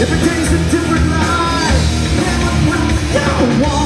Every day's a different life. Never will go.